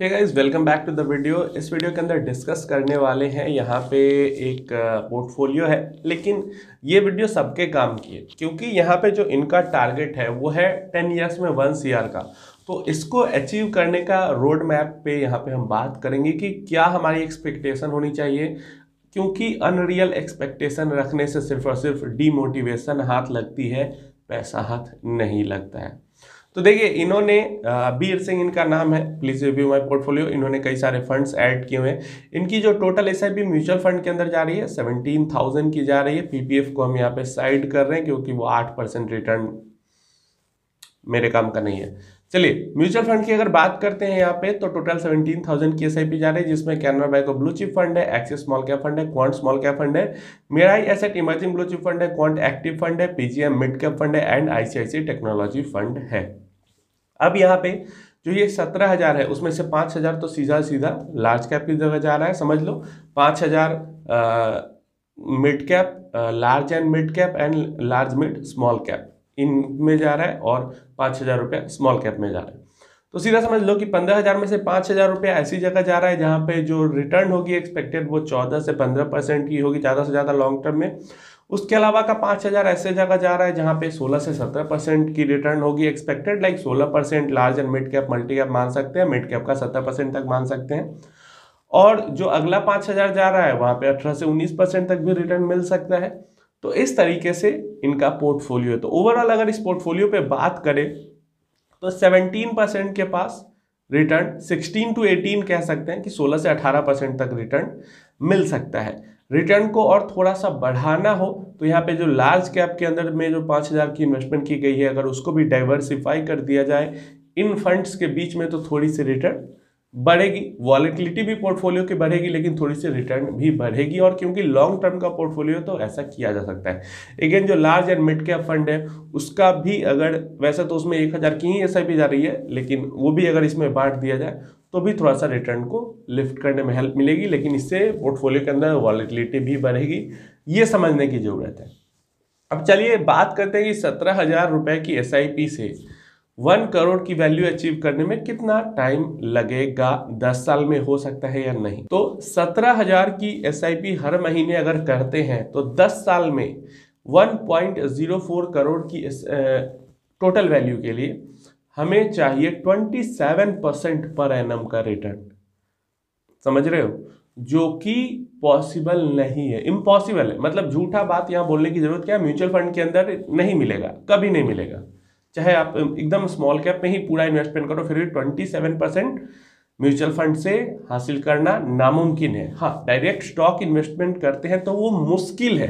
Hey guys welcome back to the video इस video के अंदर डिस्कस करने वाले हैं यहाँ पे एक पोर्टफोलियो है, लेकिन ये वीडियो सबके काम की है, क्योंकि यहाँ पे जो इनका टारगेट है, वो है टेन ईयर्स में वन सी का। तो इसको अचीव करने का रोड मैप पे यहाँ पे हम बात करेंगे कि क्या हमारी एक्सपेक्टेशन होनी चाहिए, क्योंकि अनरियल एक्सपेक्टेशन रखने से सिर्फ़ और सिर्फ़ डीमोटिवेशन हाथ लगती है, पैसा हाथ नहीं लगता है। तो देखिए, इन्होंने बीर सिंह इनका नाम है प्लीज़ रिव्यू माय पोर्टफोलियो इन्होंने कई सारे फंड्स ऐड किए हुए हैं। इनकी जो टोटल एसआईपी म्यूचुअल फंड के अंदर जा रही है सेवनटीन थाउज़ेंड की जा रही है। पीपीएफ को हम यहाँ पे साइड कर रहे हैं, क्योंकि वो आठ परसेंट रिटर्न मेरे काम का नहीं है। चलिए म्यूचुअल फंड की अगर बात करते हैं यहाँ पे तो टोटल सेवनटीन थाउज़ेंड की एसआईपी जा रही है, जिसमें Canara bank blue chip fund है एक्सिस स्मॉल कैप फंड है क्वांट स्मॉल कैप फंड है Mirae asset emerging blue chip fund है क्वांट एक्टिव फंड है पीजीएम मिड कैप फंड है एंड आईसीआईसी टेक्नोलॉजी फंड है। अब यहाँ पे जो ये सत्रह हज़ार है, उसमें से पाँच हज़ार तो सीधा सीधा लार्ज कैप की जगह जा रहा है, समझ लो। पाँच हज़ार mid cap large and mid cap and large mid small cap इन में जा रहा है और पाँच हज़ार रुपया स्मॉल कैप में जा रहा है। तो सीधा समझ लो कि पंद्रह हज़ार में से पाँच हज़ार रुपया ऐसी जगह जा रहा है जहाँ पे जो रिटर्न होगी एक्सपेक्टेड वो चौदह से पंद्रह परसेंट की होगी, ज़्यादा से ज़्यादा लॉन्ग टर्म में। उसके अलावा का पाँच हज़ार ऐसे जगह जा रहा है जहाँ पे सोलह से सत्रह परसेंट की रिटर्न होगी एक्सपेक्टेड लाइक सोलह percent large and mid cap multi cap मान सकते हैं मिड कैप का सत्तर परसेंट तक मान सकते हैं। और जो अगला पाँच हज़ार जा रहा है, वहाँ पे अठारह से उन्नीस परसेंट तक भी रिटर्न मिल सकता है। तो इस तरीके से इनका पोर्टफोलियो है। तो ओवरऑल अगर इस पोर्टफोलियो पे बात करें तो सेवनटीन परसेंट के पास रिटर्न सिक्सटीन टू एटीन कह सकते हैं कि सोलह से अठारह परसेंट तक रिटर्न मिल सकता है। रिटर्न को और थोड़ा सा बढ़ाना हो तो यहाँ पे जो लार्ज कैप के अंदर में जो पाँच हज़ार की इन्वेस्टमेंट की गई है, अगर उसको भी डाइवर्सिफाई कर दिया जाए, इन फंड्स के बीच में तो थोड़ी सी रिटर्न बढ़ेगी। वॉलिटिलिटी भी पोर्टफोलियो की बढ़ेगी, लेकिन थोड़ी सी रिटर्न भी बढ़ेगी। और क्योंकि लॉन्ग टर्म का पोर्टफोलियो तो ऐसा किया जा सकता है। अगेन जो large and mid cap fund है, उसका भी अगर, वैसे तो उसमें एक हज़ार की ही एस जा रही है, लेकिन वो भी अगर इसमें बांट दिया जाए तो भी थोड़ा सा रिटर्न को लिफ्ट करने में हेल्प मिलेगी। लेकिन इससे पोर्टफोलियो के अंदर वॉलिटिलिटी भी बढ़ेगी। ये समझने की ज़रूरत है। अब चलिए बात करते हैं कि सत्रह हज़ार रुपये की एसआईपी से। वन करोड़ की वैल्यू अचीव करने में कितना टाइम लगेगा? दस साल में हो सकता है या नहीं? तो सत्रह हज़ार की एसआईपी हर महीने अगर करते हैं तो दस साल में one point zero four crore की टोटल वैल्यू के लिए हमें चाहिए twenty seven percent per annum का रिटर्न समझ रहे हो? जो कि पॉसिबल नहीं है। इम्पॉसिबल है। मतलब झूठा बात यहाँ बोलने की ज़रूरत क्या है? म्यूचुअल फंड के अंदर नहीं मिलेगा। कभी नहीं मिलेगा। चाहे आप एकदम स्मॉल कैप में ही पूरा इन्वेस्टमेंट करो, फिर भी twenty seven percent mutual fund से हासिल करना नामुमकिन है। हाँ डायरेक्ट स्टॉक इन्वेस्टमेंट करते हैं तो वो मुश्किल है,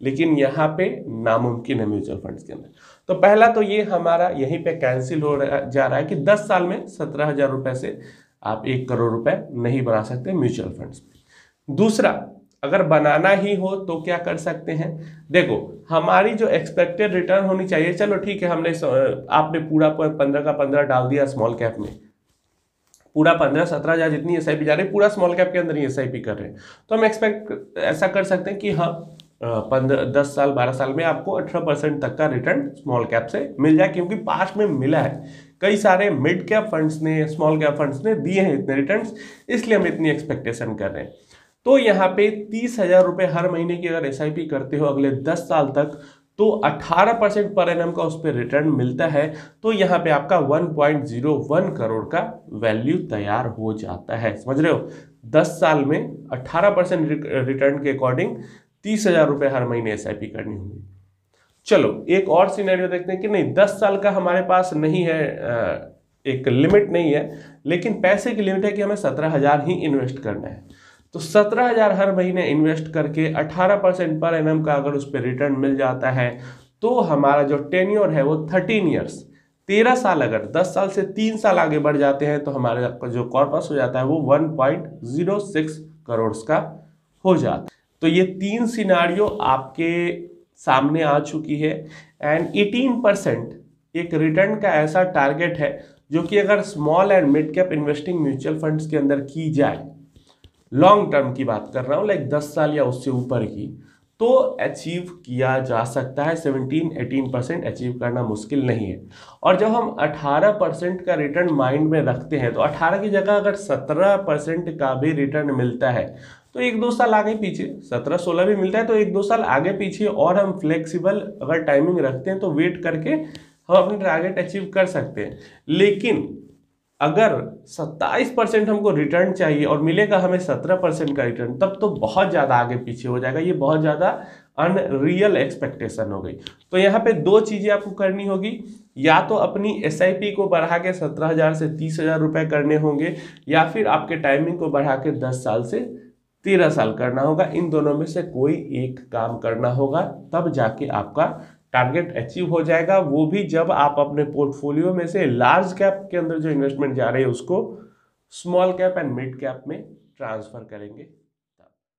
लेकिन यहाँ पे नामुमकिन है म्यूचुअल फंड्स के अंदर। तो पहला तो ये हमारा, यहीं पे कैंसिल हो रहा, जा रहा है कि 10 साल में सत्रह हज़ार रुपए से आप एक करोड़ रुपए नहीं बना सकते म्यूचुअल फंड्स दूसरा अगर बनाना ही हो तो क्या कर सकते हैं? देखो, हमारी जो एक्सपेक्टेड रिटर्न होनी चाहिए, चलो ठीक है, हमने आपने पूरा पंद्रह का पंद्रह डाल दिया स्मॉल कैप में। पूरा पंद्रह, सत्रह हज़ार जितनी एसआईपी जा रही है, पूरा स्मॉल कैप के अंदर ही एसआईपी कर रहे हैं। तो हम एक्सपेक्ट ऐसा कर सकते हैं कि हाँ पंद्रह, दस साल, बारह साल में आपको अठारह परसेंट तक का रिटर्न स्मॉल कैप से मिल जाए, क्योंकि पास्ट में मिला है। कई सारे मिड कैप फंड्स ने स्मॉल कैप फंड्स ने दिए हैं इतने रिटर्न्स इसलिए हम इतनी एक्सपेक्टेशन कर रहे हैं। तो यहाँ पे तीस हज़ार रुपये हर महीने की अगर एसआईपी करते हो अगले दस साल तक तो 18 परसेंट पर एन का उस पर रिटर्न मिलता है तो यहाँ पे आपका 1.01 करोड़ का वैल्यू तैयार हो जाता है। समझ रहे हो? 10 साल में 18 परसेंट रिटर्न के अकॉर्डिंग तीस हज़ार रुपये हर महीने एसआईपी करनी होगी। चलो, एक और सीनेरियो देखते हैं कि नहीं, दस साल का हमारे पास नहीं है एक लिमिट नहीं है, लेकिन पैसे की लिमिट है कि हमें सत्रह हज़ार ही इन्वेस्ट करना है। तो सत्रह हज़ार हर महीने इन्वेस्ट करके अठारह परसेंट पर एन का अगर उस पर रिटर्न मिल जाता है तो हमारा जो टेन्योर है वो थर्टीन ईयर्स तेरह साल अगर, दस साल से तीन साल आगे बढ़ जाते हैं तो हमारे जो कॉर्पस हो जाता है वो one point zero six crore का हो जाता है। तो ये तीन सिनारियो आपके सामने आ चुकी है एंड 18 परसेंट एक रिटर्न का ऐसा टारगेट है, जो कि अगर small and mid cap investing mutual funds के अंदर की जाए लॉन्ग टर्म की बात कर रहा हूँ लाइक दस साल या उससे ऊपर की तो अचीव किया जा सकता है। 17-18 परसेंट अचीव करना मुश्किल नहीं है। और जब हम 18 परसेंट का रिटर्न माइंड में रखते हैं तो 18 की जगह अगर 17 परसेंट का भी रिटर्न मिलता है तो एक दो साल आगे पीछे 17 16 भी मिलता है तो एक दो साल आगे पीछे और हम फ्लेक्सिबल अगर टाइमिंग रखते हैं तो वेट करके हम अपने टारगेट अचीव कर सकते हैं। लेकिन अगर 27 परसेंट हमको रिटर्न चाहिए और मिलेगा हमें 17 परसेंट का रिटर्न तब तो बहुत ज़्यादा आगे पीछे हो जाएगा। ये बहुत ज़्यादा अनरियल एक्सपेक्टेशन हो गई। तो यहाँ पे दो चीज़ें आपको करनी होगी। या तो अपनी एसआईपी को बढ़ा के सत्रह हज़ार से तीस हज़ार रुपये करने होंगे, या फिर आपके टाइमिंग को बढ़ा के दस साल से तेरह साल करना होगा। इन दोनों में से कोई एक काम करना होगा, तब जाके आपका टारगेट अचीव हो जाएगा, वो भी जब आप अपने पोर्टफोलियो में से लार्ज कैप के अंदर जो इन्वेस्टमेंट जा रहे हैं, उसको small cap and mid cap में ट्रांसफ़र करेंगे।